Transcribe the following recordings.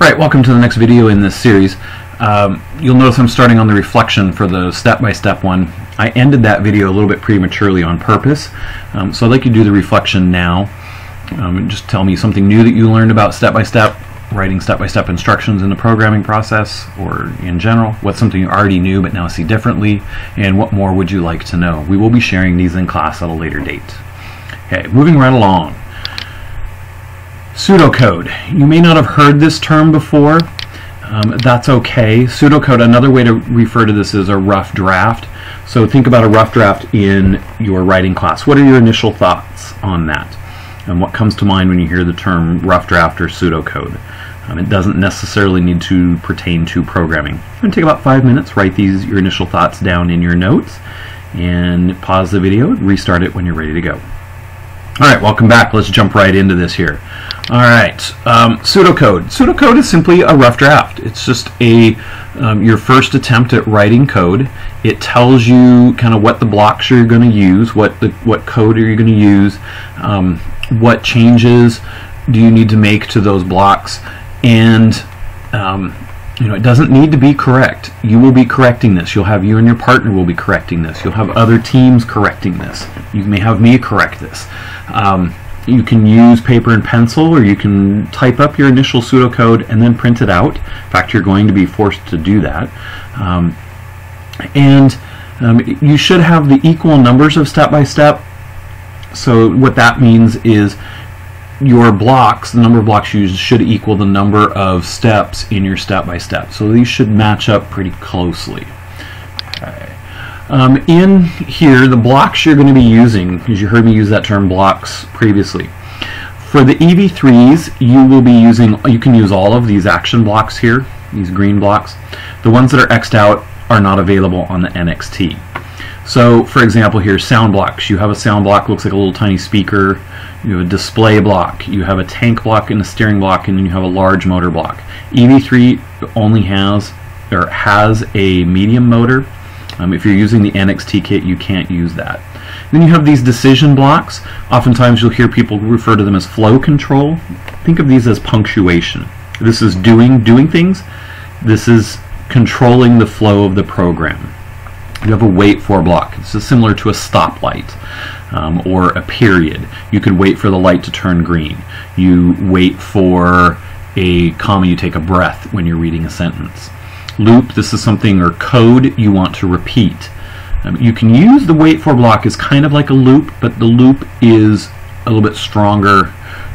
Right, welcome to the next video in this series. Um, you'll notice I'm starting on the reflection for the step-by-step one. I ended that video a little bit prematurely on purpose, um, so I'd like you to do the reflection now. Um, just tell me something new that you learned about step-by-step, writing step-by-step instructions in the programming process, or in general. What's something you already knew but now see differently, and what more would you like to know? We will be sharing these in class at a later date. Okay, moving right along. Pseudocode. You may not have heard this term before. Um, that's okay. Pseudocode, another way to refer to this is a rough draft. So think about a rough draft in your writing class. What are your initial thoughts on that? And what comes to mind when you hear the term rough draft or pseudocode? Um, it doesn't necessarily need to pertain to programming. It's going to take about five minutes. Write these your initial thoughts down in your notes and pause the video, restart it when you're ready to go. All right, welcome back. Let's jump right into this here. All right, um, pseudocode. Pseudocode is simply a rough draft. It's just a um, your first attempt at writing code. It tells you kind of what the blocks you're going to use, what the what code are you going to use, um, what changes do you need to make to those blocks, and um, you know it doesn't need to be correct. You will be correcting this. You'll have you and your partner will be correcting this. You'll have other teams correcting this. You may have me correct this. Um, you can use paper and pencil or you can type up your initial pseudocode and then print it out. In fact, you're going to be forced to do that. Um, and um, you should have the equal numbers of step-by-step. So what that means is your blocks, the number of blocks used should equal the number of steps in your step-by-step. So these should match up pretty closely. Okay. Um, in here, the blocks you're going to be using, because you heard me use that term blocks previously. For the EV3s, you will be using, you can use all of these action blocks here, these green blocks. The ones that are X'd out are not available on the NXT. So, for example, here, sound blocks. You have a sound block, looks like a little tiny speaker. You have a display block. You have a tank block and a steering block, and then you have a large motor block. EV3 only has, or has a medium motor um, if you're using the NXT kit, you can't use that. Then you have these decision blocks. Oftentimes you'll hear people refer to them as flow control. Think of these as punctuation. This is doing doing things. This is controlling the flow of the program. You have a wait for block. This is similar to a stoplight um, or a period. You could wait for the light to turn green. You wait for a comma, you take a breath when you're reading a sentence loop, this is something, or code you want to repeat. Um, you can use the wait for block as kind of like a loop, but the loop is a little bit stronger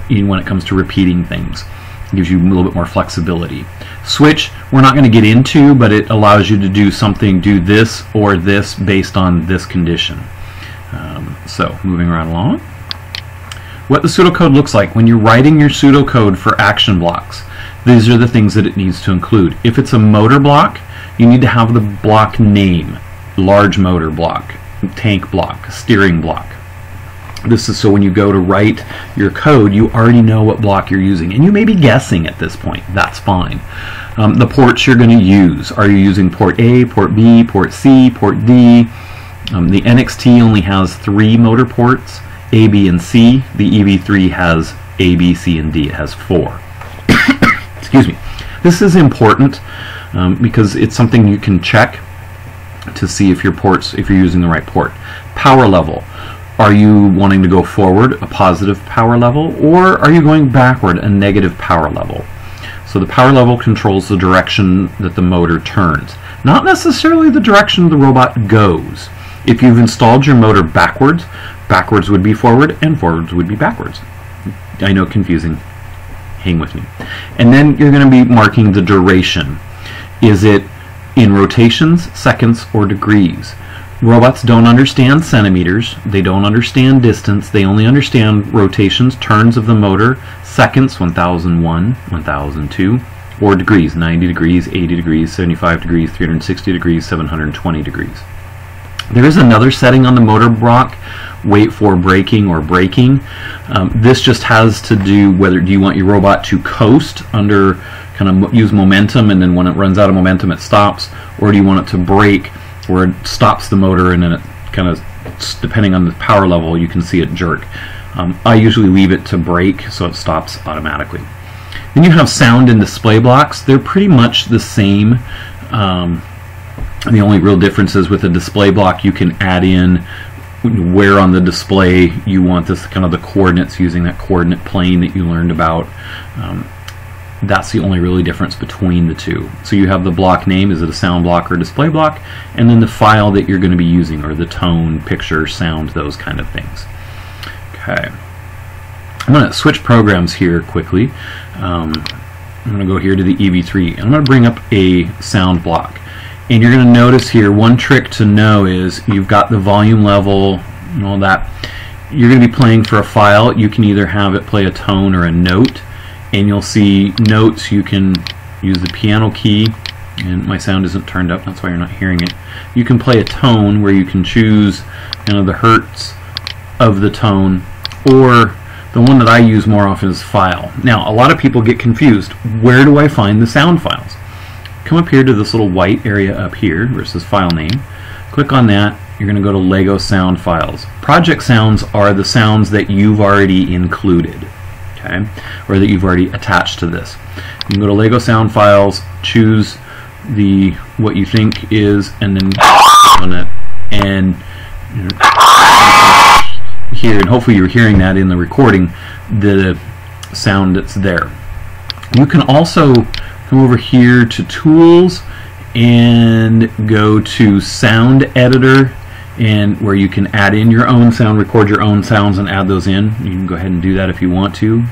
in when it comes to repeating things. It gives you a little bit more flexibility. Switch, we're not going to get into, but it allows you to do something, do this or this based on this condition. Um, so, moving right along. What the pseudocode looks like when you're writing your pseudocode for action blocks. These are the things that it needs to include. If it's a motor block, you need to have the block name. Large motor block, tank block, steering block. This is so when you go to write your code, you already know what block you're using. And you may be guessing at this point. That's fine. Um, the ports you're going to use. Are you using port A, port B, port C, port D? Um, the NXT only has three motor ports, A, B, and C. The EV3 has A, B, C, and D. It has four. Excuse me. This is important um, because it's something you can check to see if your ports, if you're using the right port. Power level. Are you wanting to go forward, a positive power level, or are you going backward, a negative power level? So the power level controls the direction that the motor turns, not necessarily the direction the robot goes. If you've installed your motor backwards, backwards would be forward and forwards would be backwards. I know confusing hang with me. And then you're going to be marking the duration. Is it in rotations, seconds, or degrees? Robots don't understand centimeters, they don't understand distance, they only understand rotations, turns of the motor, seconds, 1001, 1002, or degrees, 90 degrees, 80 degrees, 75 degrees, 360 degrees, 720 degrees. There is another setting on the motor block wait for braking or braking. Um, this just has to do whether do you want your robot to coast under kind of use momentum and then when it runs out of momentum it stops or do you want it to brake where it stops the motor and then it kind of depending on the power level you can see it jerk. Um, I usually leave it to brake so it stops automatically. Then you have sound and display blocks. They're pretty much the same. Um, the only real difference is with a display block, you can add in where on the display you want this kind of the coordinates using that coordinate plane that you learned about. Um, that's the only really difference between the two. So you have the block name, is it a sound block or display block, and then the file that you're going to be using, or the tone, picture, sound, those kind of things. Okay. I'm going to switch programs here quickly. Um, I'm going to go here to the EV3, and I'm going to bring up a sound block. And you're going to notice here, one trick to know is you've got the volume level and all that. You're going to be playing for a file. You can either have it play a tone or a note and you'll see notes. You can use the piano key and my sound isn't turned up that's why you're not hearing it. You can play a tone where you can choose you know the hertz of the tone or the one that I use more often is file. Now a lot of people get confused. Where do I find the sound files? Come up here to this little white area up here versus file name. Click on that. You're going to go to Lego sound files. Project sounds are the sounds that you've already included okay, or that you've already attached to this. You can go to Lego Sound Files, choose the what you think is, and then on it, and here, and hopefully you're hearing that in the recording, the sound that's there. You can also come over here to Tools and go to Sound Editor and where you can add in your own sound, record your own sounds and add those in. You can go ahead and do that if you want to.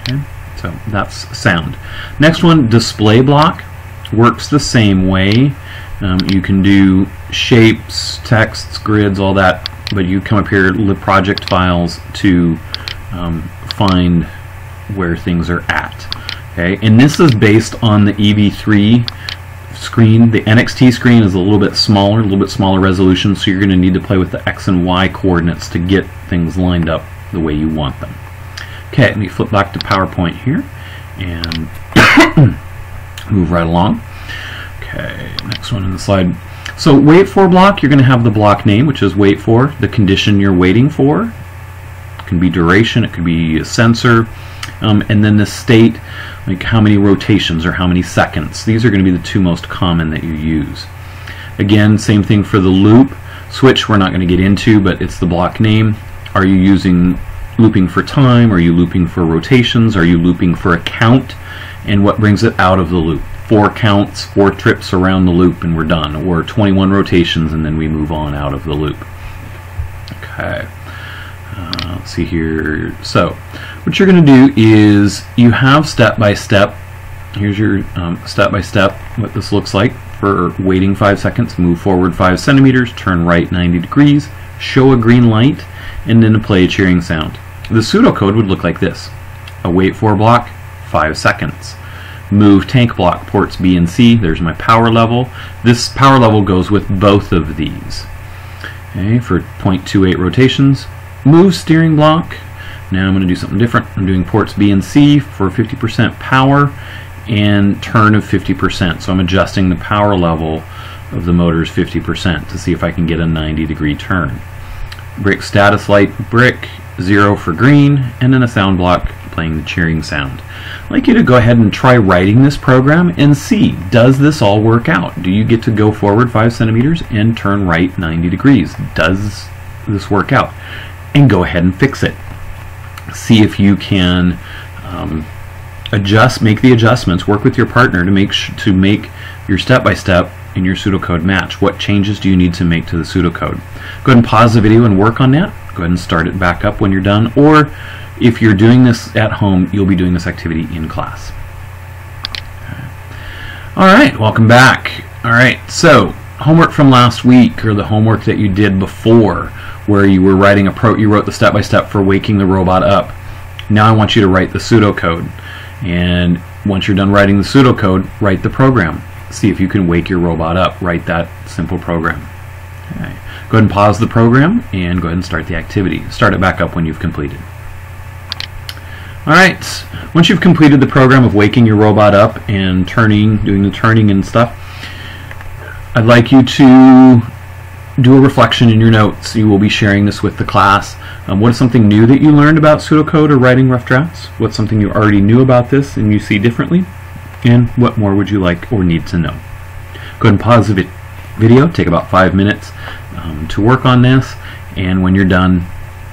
Okay, so that's sound. Next one, display block, works the same way. Um, you can do shapes, texts, grids, all that, but you come up here, the project files to um, find where things are at. Okay, and this is based on the EV3 screen. The NXT screen is a little bit smaller, a little bit smaller resolution, so you're going to need to play with the X and Y coordinates to get things lined up the way you want them. Okay, let me flip back to PowerPoint here and move right along. Okay, next one in the slide. So wait for block, you're going to have the block name, which is wait for, the condition you're waiting for. It can be duration, it could be a sensor, um, and then the state like how many rotations or how many seconds. These are going to be the two most common that you use. Again, same thing for the loop. Switch we're not going to get into, but it's the block name. Are you using looping for time? Are you looping for rotations? Are you looping for a count? And what brings it out of the loop? Four counts, four trips around the loop, and we're done. Or 21 rotations, and then we move on out of the loop. Okay. Uh, let's see here. So, what you're going to do is you have step by step. Here's your um, step by step what this looks like for waiting five seconds. Move forward five centimeters, turn right 90 degrees, show a green light, and then play a cheering sound. The pseudocode would look like this: a wait for block, five seconds. Move tank block ports B and C. There's my power level. This power level goes with both of these. Okay, for 0.28 rotations. Move steering block, now I'm going to do something different. I'm doing ports B and C for 50% power and turn of 50%. So I'm adjusting the power level of the motors 50% to see if I can get a 90 degree turn. Brick status light brick, zero for green, and then a sound block playing the cheering sound. I'd like you to go ahead and try writing this program and see, does this all work out? Do you get to go forward 5 centimeters and turn right 90 degrees? Does this work out? And go ahead and fix it see if you can um, adjust, make the adjustments, work with your partner to make to make your step-by-step in your pseudocode match. What changes do you need to make to the pseudocode? Go ahead and pause the video and work on that. Go ahead and start it back up when you're done. Or if you're doing this at home, you'll be doing this activity in class. All right, welcome back. All right, so homework from last week or the homework that you did before where you were writing a pro you wrote the step by step for waking the robot up. Now I want you to write the pseudocode. And once you're done writing the pseudocode write the program. See if you can wake your robot up. Write that simple program. Okay. go ahead and pause the program and go ahead and start the activity. Start it back up when you've completed. Alright, once you've completed the program of waking your robot up and turning, doing the turning and stuff, I'd like you to do a reflection in your notes. You will be sharing this with the class. Um, what is something new that you learned about pseudocode or writing rough drafts? What's something you already knew about this and you see differently? And what more would you like or need to know? Go ahead and pause the vi- video, take about five minutes um, to work on this, and when you're done,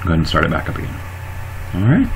go ahead and start it back up again. All right.